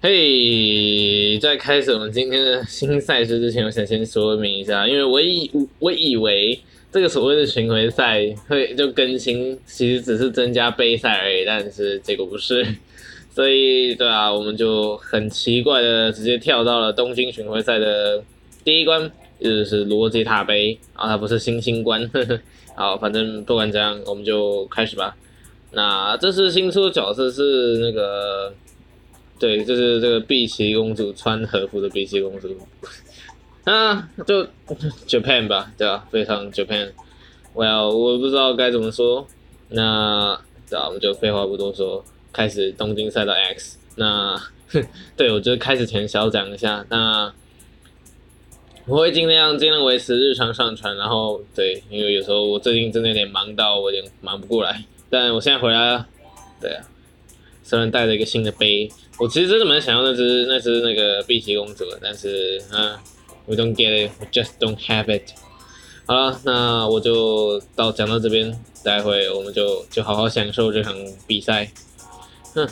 嘿，在开始我们今天的新赛事之前，我想先说明一下，因为我以我以为这个所谓的巡回赛会就更新，其实只是增加杯赛而已，但是结果不是，所以对啊，我们就很奇怪的直接跳到了东京巡回赛的第一关，就是罗杰塔杯啊，它不是星星关，呵呵，好，反正不管怎样，我们就开始吧。那这次新出的角色是那个。对，就是这个碧琪公主穿和服的碧琪公主，啊，就 Japan 吧，对吧？非常 Japan。Well，我不知道该怎么说。那，对啊，我们就废话不多说，开始东京赛道 X。那，对我就开始前小讲一下。那，我会尽量尽量维持日常上传。然后，对，因为有时候我最近真的有点忙到我有点忙不过来。但我现在回来了，对啊。虽然带了一个新的杯，我其实真的蛮想要那只那只那个碧琪公主的，但是啊，we don't get it，we just don't have it。好了，那我就到讲到这边，待会我们就就好好享受这场比赛。哼。